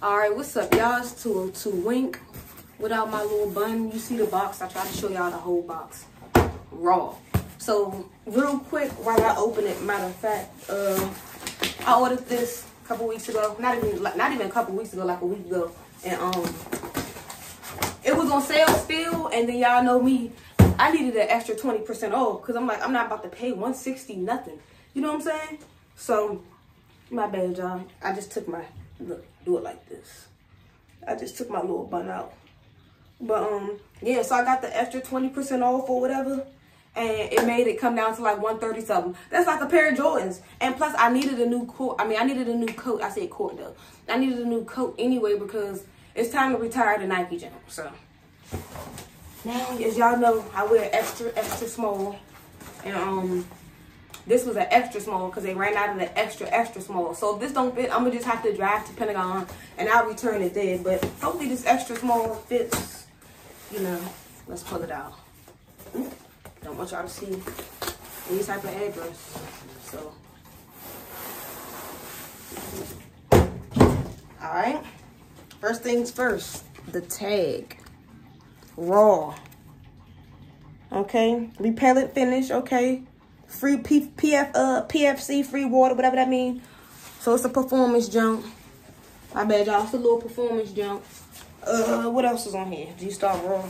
All right, what's up, y'all? It's to to wink without my little bun. You see the box? I try to show y'all the whole box, raw. So real quick, while I open it, matter of fact, uh, I ordered this a couple weeks ago. Not even like not even a couple weeks ago, like a week ago, and um, it was on sale still. And then y'all know me, I needed an extra twenty percent off because I'm like I'm not about to pay one sixty nothing. You know what I'm saying? So my bad, y'all. I just took my look do it like this. I just took my little bun out. But um, yeah, so I got the extra 20% off or whatever. And it made it come down to like 130 something. That's like a pair of Jordans. And plus I needed a new coat. I mean, I needed a new coat. I said coat though. I needed a new coat anyway because it's time to retire the Nike jump. So now, as y'all know, I wear extra, extra small. And um, this was an extra small because they ran out of the extra, extra small. So if this don't fit, I'm going to just have to drive to Pentagon and I'll return it there. But hopefully this extra small fits, you know. Let's pull it out. Hmm? Don't want y'all to see any type of address. So. All right. First things first, the tag. Raw. Okay. Repellent finish. Okay free P PF uh PFC free water, whatever that means. So it's a performance jump. I bet y'all it's a little performance jump. Uh, what else is on here? G Star Raw.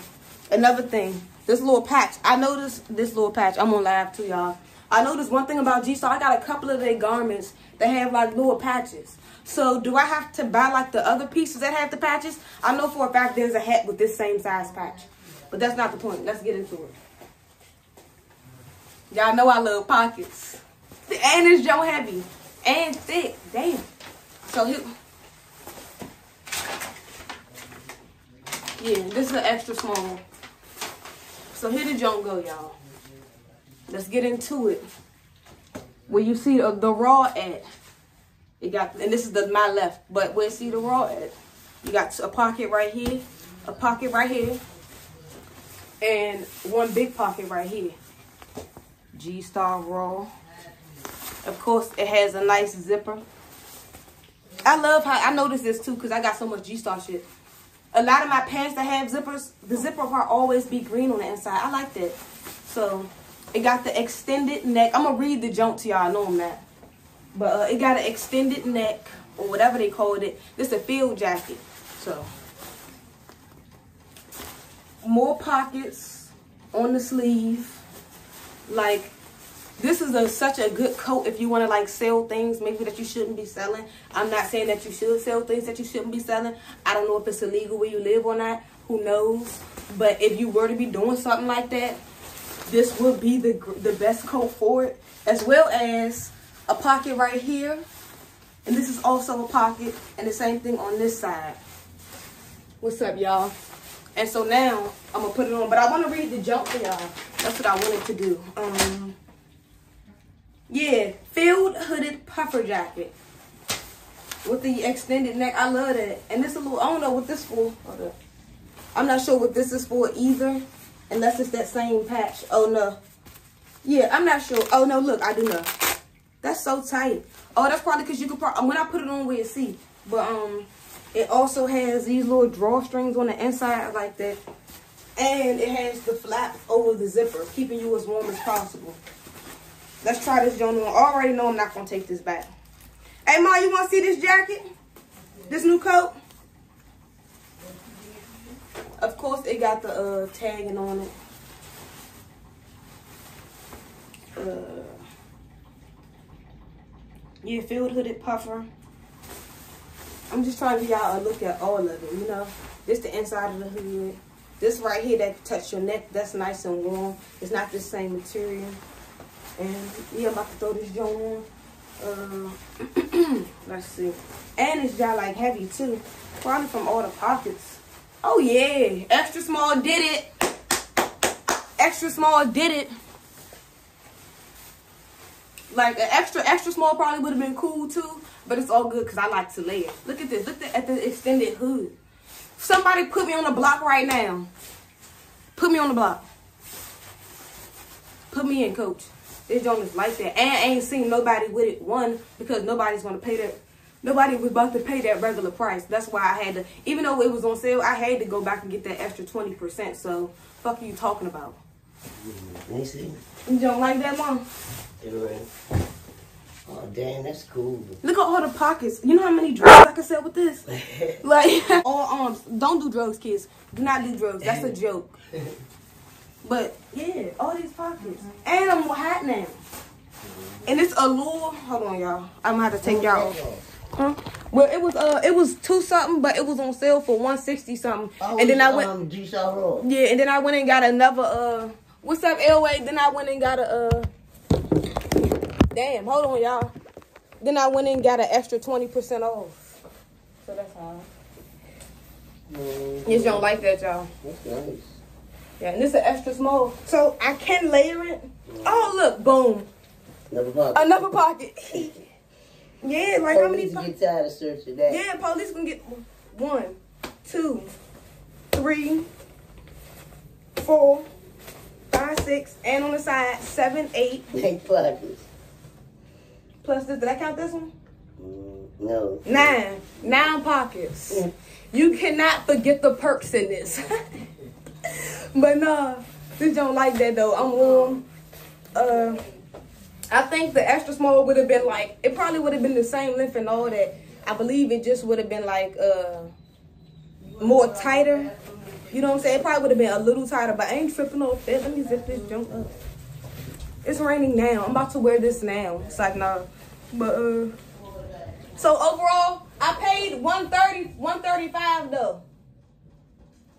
Another thing, this little patch. I noticed this little patch. I'm on live too, y'all. I noticed one thing about G Star. I got a couple of their garments that have like little patches. So do I have to buy like the other pieces that have the patches? I know for a fact there's a hat with this same size patch. But that's not the point. Let's get into it. Y'all know I love pockets. And it's Joe heavy. And thick. Damn. So here. Yeah, this is an extra small. So here the junk go, y'all. Let's get into it. Where you see the, the raw at. it got, and this is the my left, but where you see the raw at. You got a pocket right here, a pocket right here, and one big pocket right here. G-Star Raw. Of course, it has a nice zipper. I love how, I noticed this too because I got so much G-Star shit. A lot of my pants that have zippers, the zipper part always be green on the inside. I like that. So, it got the extended neck. I'm going to read the jump to y'all. I know I'm not. But uh, it got an extended neck or whatever they called it. This is a field jacket. So, more pockets on the sleeve like this is a such a good coat if you want to like sell things maybe that you shouldn't be selling. I'm not saying that you should sell things that you shouldn't be selling. I don't know if it's illegal where you live or not. Who knows? But if you were to be doing something like that this would be the the best coat for it as well as a pocket right here. And this is also a pocket and the same thing on this side. What's up y'all and so now I'm gonna put it on, but I want to read the jump for y'all. That's what I wanted to do. Um, yeah, filled hooded puffer jacket with the extended neck. I love that. And this a little. I don't know what this for. I'm not sure what this is for either, unless it's that same patch. Oh no. Yeah, I'm not sure. Oh no, look, I do know. That's so tight. Oh, that's probably because you could. Probably, when I put it on, we'll see. But um. It also has these little drawstrings on the inside like that. And it has the flap over the zipper, keeping you as warm as possible. Let's try this joint on. I already know I'm not going to take this back. Hey, Ma, you want to see this jacket? This new coat? Of course, it got the uh, tagging on it. Uh, yeah, field hooded puffer. I'm just trying to give y'all a look at all of it, you know. This the inside of the hood. This right here that touch your neck, that's nice and warm. It's not the same material. And yeah, I'm about to throw this joint on. Uh, let's see. And it's got like heavy too. Probably from all the pockets. Oh yeah, extra small did it. Extra small did it. Like an extra, extra small probably would have been cool too. But it's all good because I like to layer. Look at this. Look at the extended hood. Somebody put me on the block right now. Put me on the block. Put me in, coach. This joint is like that. And I ain't seen nobody with it. One, because nobody's going to pay that nobody was about to pay that regular price. That's why I had to, even though it was on sale, I had to go back and get that extra 20%. So, fuck are you talking about? You don't like that, Mom? Ready. Oh, damn, that's cool. Look at all the pockets. You know how many drugs I can sell with this? Like, all arms. Don't do drugs, kids. Do not do drugs. That's a joke. But, yeah, all these pockets. And I'm hot now. And it's Allure. Hold on, y'all. I'm gonna have to take y'all off. Huh? Well, it was uh, it was two something, but it was on sale for one sixty something. Oh, and then I went, Um, yeah, and then I went and got another uh, what's up, Elway? Then I went and got a uh, damn, hold on, y'all. Then I went and got an extra twenty percent off. So that's how. Mm, You just don't like that, y'all. That's nice. Yeah, and this is an extra small, so I can layer it. Oh, look, boom, Never mind. another pocket. yeah, like how many? Police po- get tired of searching that. Yeah, police gonna get one, two, three, four, five, six, and on the side seven, eight. Eight pockets. Plus this. Did I count this one? Mm, no. Nine. Nine pockets. You cannot forget the perks in this. but nah, this don't like that though. I'm warm. Uh, I think the extra small would have been like it probably would have been the same length and all that. I believe it just would have been like uh more tighter. You know what I'm saying? It probably would have been a little tighter, but I ain't tripping off that. Let me zip this junk up. It's raining now. I'm about to wear this now. It's like nah. But uh so overall, I paid 130 135 though.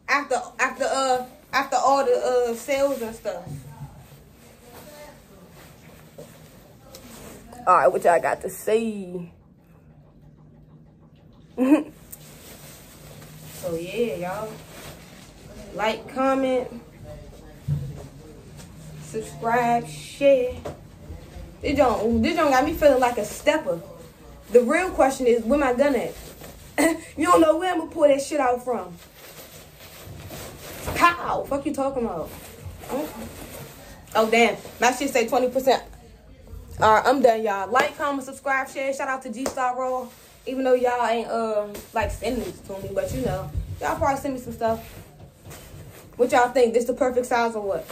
After after uh after all the uh sales and stuff. All right, what y'all got to say? so yeah, y'all. Like, comment, subscribe, share. This don't this don't got me feeling like a stepper. The real question is, where my gun at? you don't know where I'm gonna pull that shit out from. How? Fuck you talking about? Oh damn, my shit say 20%. Alright, I'm done, y'all. Like, comment, subscribe, share. Shout out to G Star Raw. Even though y'all ain't um like sending this to me, but you know, y'all probably send me some stuff. What y'all think? This the perfect size or what?